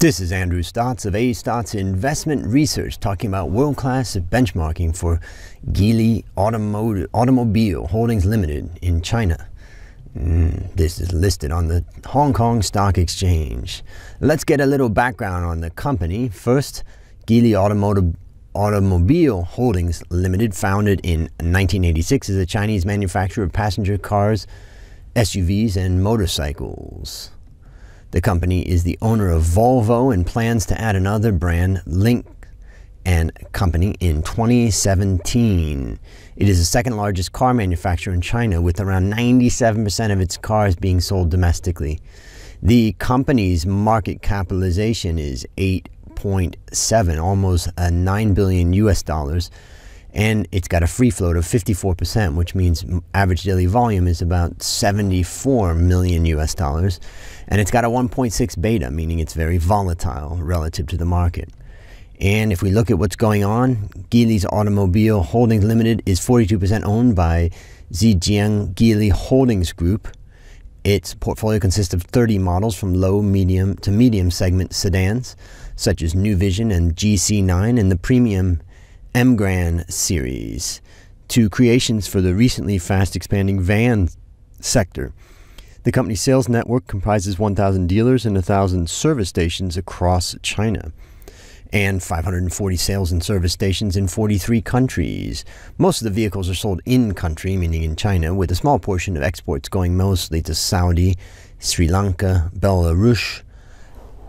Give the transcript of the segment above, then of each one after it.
This is Andrew Stotz of A Stotz Investment Research talking about world class benchmarking for Geely Automotive, Automobile Holdings Limited in China. Mm, this is listed on the Hong Kong Stock Exchange. Let's get a little background on the company. First, Geely Automotive Automobile Holdings Limited, founded in 1986, is a Chinese manufacturer of passenger cars, SUVs, and motorcycles. The company is the owner of Volvo and plans to add another brand, Lynk and Company, in 2017. It is the second largest car manufacturer in China, with around 97% of its cars being sold domestically. The company's market capitalization is 8.7, almost a 9 billion US dollars and it's got a free float of 54%, which means average daily volume is about 74 million US dollars. And it's got a 1.6 beta, meaning it's very volatile relative to the market. And if we look at what's going on, Geely's Automobile Holdings Limited is 42% owned by Zhejiang Geely Holdings Group. Its portfolio consists of 30 models from low, medium to medium segment sedans, such as New Vision and GC9, and the premium Emgrand series to creations for the recently fast expanding van sector. The company's sales network comprises 1,000 dealers and 1,000 service stations across China and 540 sales and service stations in 43 countries. Most of the vehicles are sold in country, meaning in China, with a small portion of exports going mostly to Saudi, Sri Lanka, Belarus,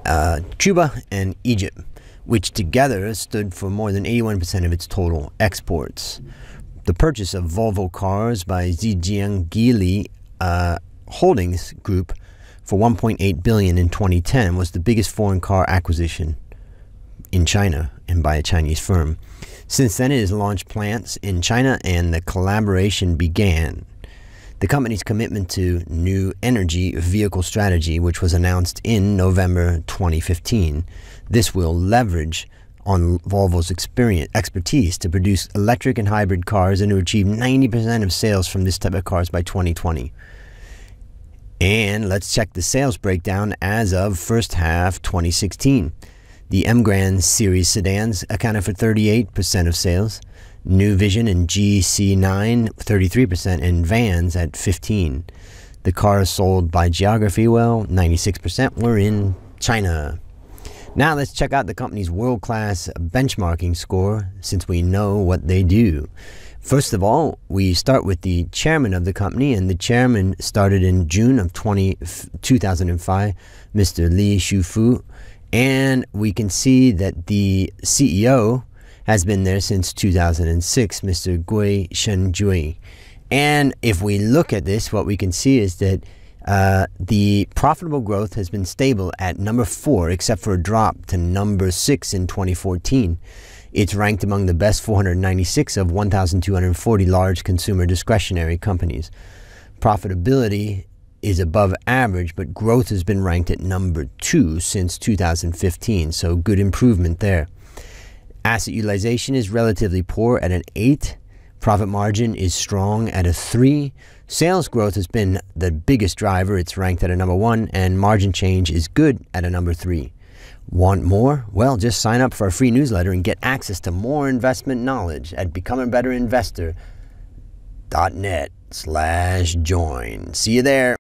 uh, Cuba, and Egypt which together stood for more than 81% of its total exports. The purchase of Volvo cars by Zhejiang Geely uh, Holdings Group for 1.8 billion in 2010 was the biggest foreign car acquisition in China and by a Chinese firm. Since then, it has launched plants in China and the collaboration began. The company's commitment to new energy vehicle strategy, which was announced in November 2015, this will leverage on Volvo's experience, expertise to produce electric and hybrid cars and to achieve 90% of sales from this type of cars by 2020. And let's check the sales breakdown as of first half 2016. The Emgrand series sedans accounted for 38% of sales. New Vision and GC9 33% and vans at 15. The cars sold by geography, well, 96% were in China. Now let's check out the company's world-class benchmarking score since we know what they do. First of all, we start with the chairman of the company, and the chairman started in June of 20, 2005, Mr. Li Shufu. And we can see that the CEO has been there since 2006, Mr. Gui Shengyue. And if we look at this, what we can see is that uh, the profitable growth has been stable at number four, except for a drop to number six in 2014. It's ranked among the best 496 of 1,240 large consumer discretionary companies. Profitability is above average, but growth has been ranked at number two since 2015, so good improvement there. Asset utilization is relatively poor at an 8. Profit margin is strong at a 3. Sales growth has been the biggest driver. It's ranked at a number 1. And margin change is good at a number 3. Want more? Well, just sign up for our free newsletter and get access to more investment knowledge at becomeabetterinvestor.net slash join. See you there.